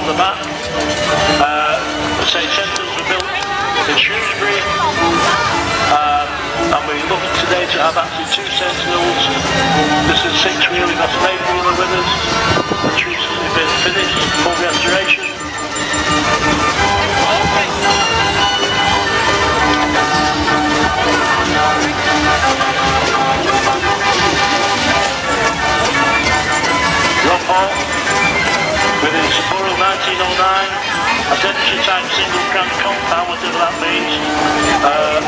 on the map. Uh, the Sentinels were built in Shrewsbury um, and we look today to have actually two Sentinels. This is six wheeling off lane wheeler with us. Crank compound, whatever that means. Uh,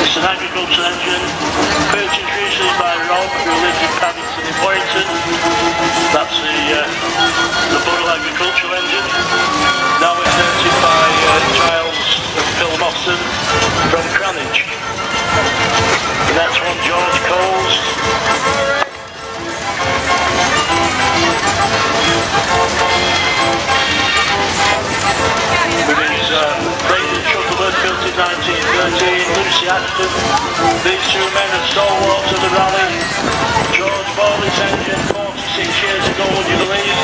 it's an agricultural engine purchased recently by Rob who lives in Paddington in Warrington. That's the, uh, the Burrell agricultural engine. Now invented by uh, Giles and Phil Moston from Cranage. The next one, George Coles. Ashton. These two men are stalwarts of the rally. George Bowley's engine 46 years ago, would you believe?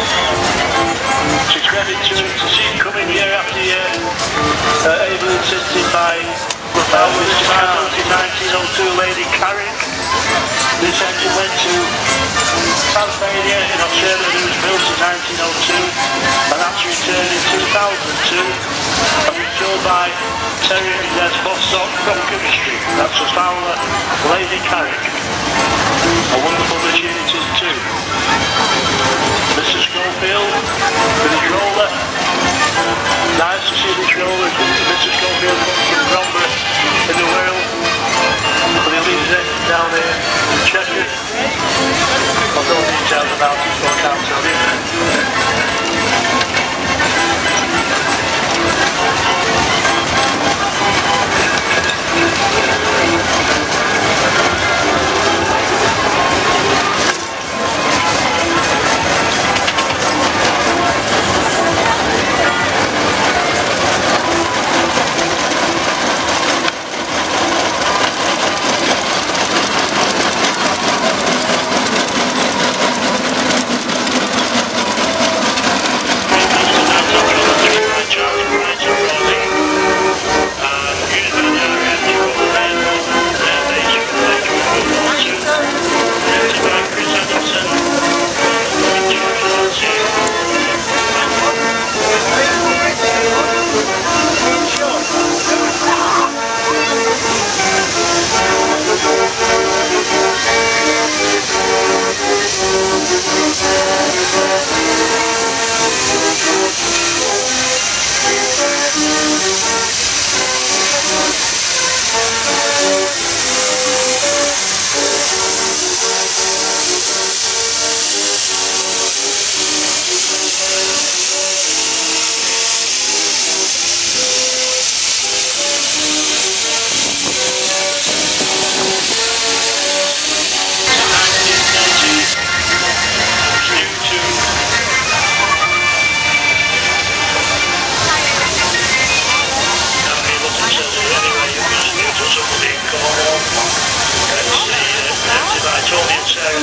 To credit to him to see him coming year after year, uh, able by Mr. Carroll in 1902 Lady Carrick. This engine went to Tasmania in Australia it was built in 1902 and that's returned in 2002 and built by Terry and Des Bostock from Chemistry. That's a Fowler Lady Carrick. A wonderful machine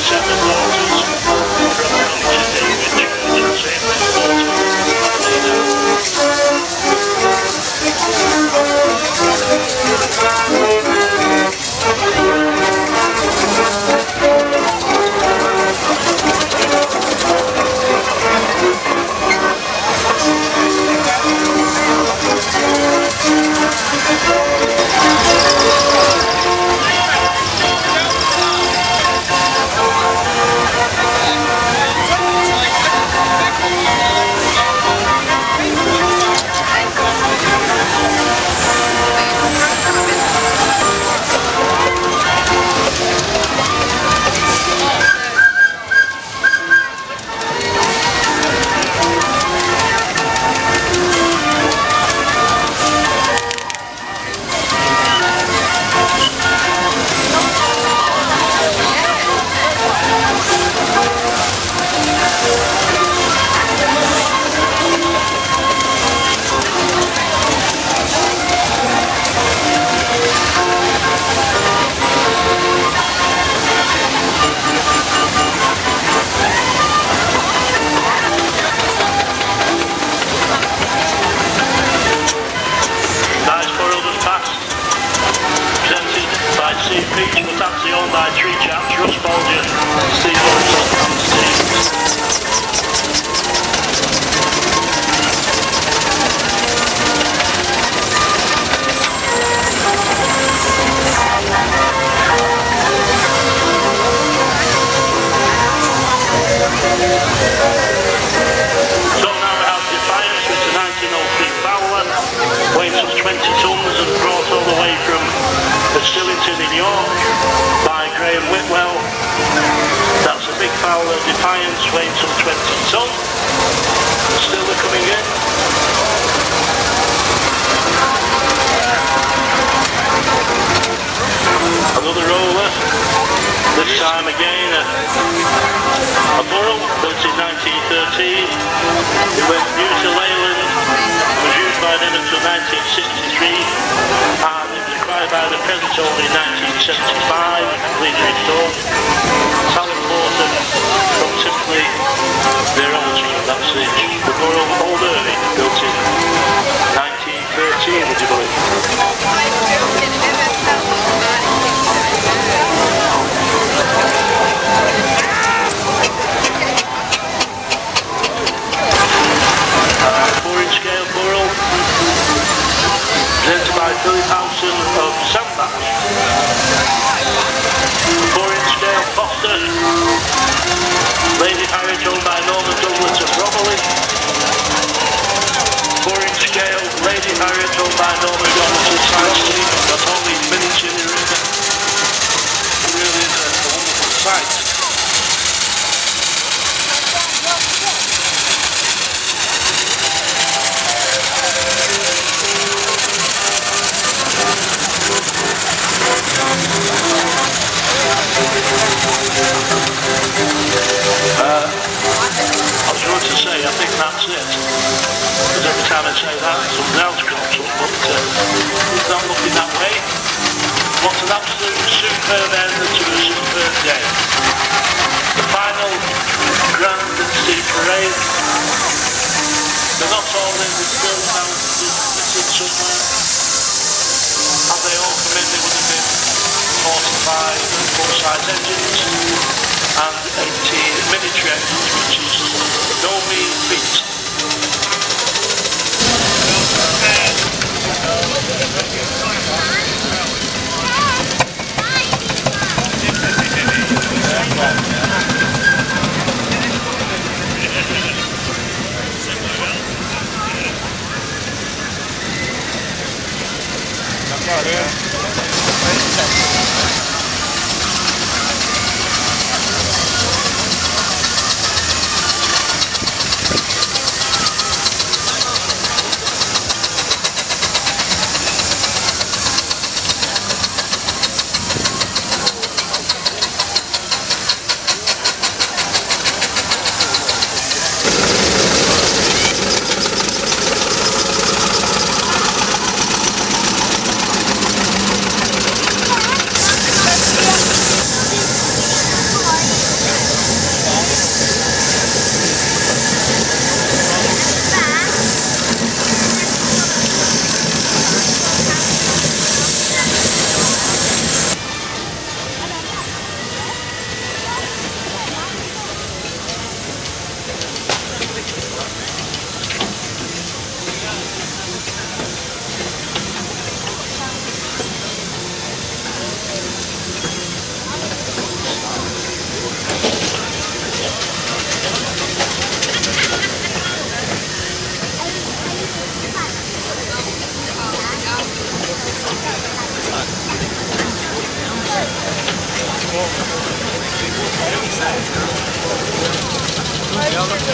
shut the floor. Defiance weighing some 20 ton. Still they're coming in. Another roller. This time again a, a Burrell built in 1913. It went new to Leyland, was used by them until 1963 and it was acquired by the present owner in 1975 and completely restored. Own team, that's the, the Burrell Old Early built in 1913 would you believe? I to say, I think that's it. Because every time I say that, something dan op die absolute mee. end to a superb day. The final Grand Sea Parade. They're not all in the still now, it's in. Had they all come in, they would have been 45 full-size engines and 18 military engines, which is no mean feat. Ja, dat